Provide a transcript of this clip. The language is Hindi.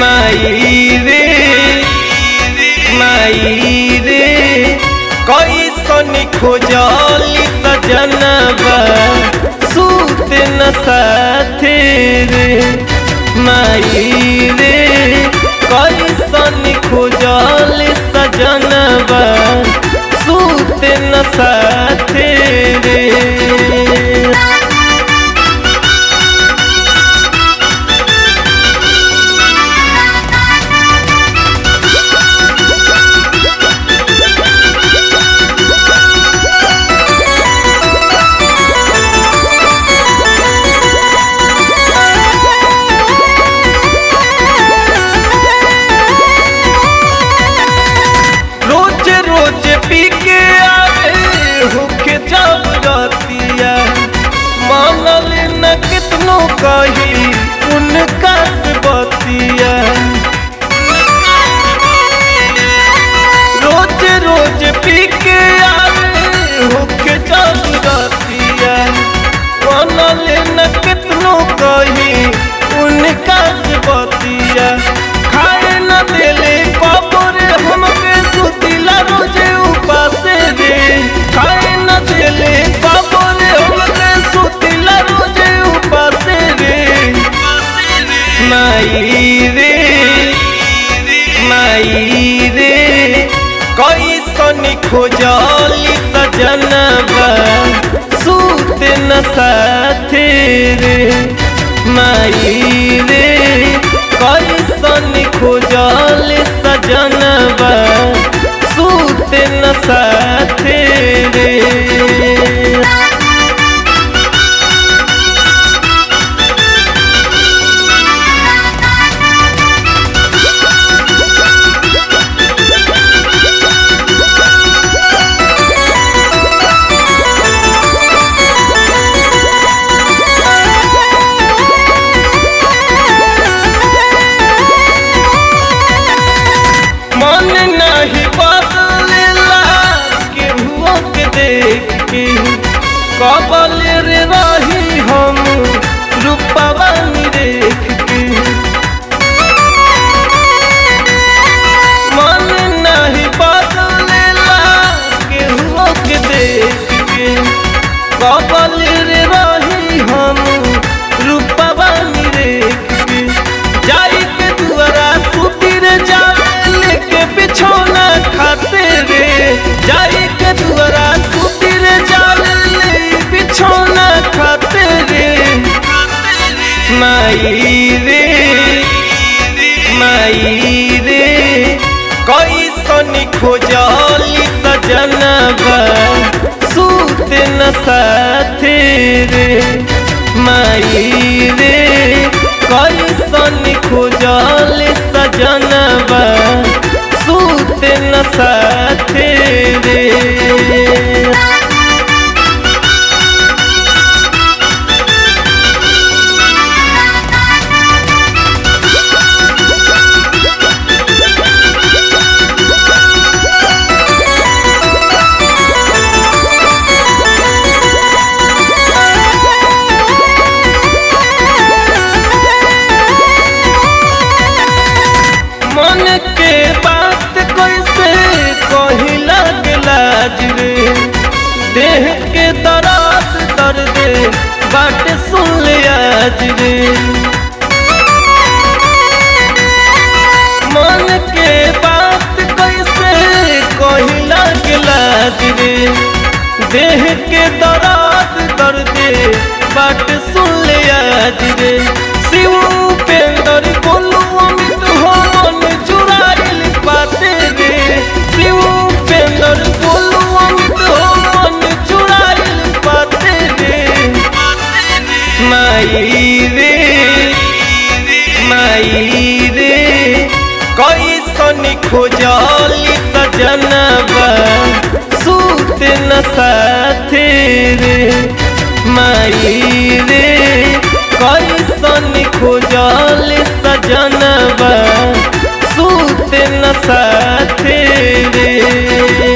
माई रे माई रे। कैसन खोजली सजनबा सूत न साथे रे। माई रे कैसन खोजली सजनबा सूत न साथे रे। कही उनका बतिया रोज रोज पी के होके मानल न कितनो कही उनका बतिया माई रे कैसन खोजली सजनबा सूत न साथे रे माई रे कैसन खोजली सजनबा सूत न साथे कबल रही हम रूपवा देख माई रे माई रे कैसन खोजली सजनबा सूत न साथे रे। माई रे मन के बात कैसे कहिला के लाज देह के दराज दर्द बाट सुन ले आज रे। शिव पेंदर कोलू अमित हो, मन चुराइल पाते रे। शिव पेंदर कोलू अमित हो, मन चुराइल पाते रे। माई कैसन खोजली सजनबा सूत न साथे रे, माई रे। कैसन खोजली सजनबा सूत न साथे रे।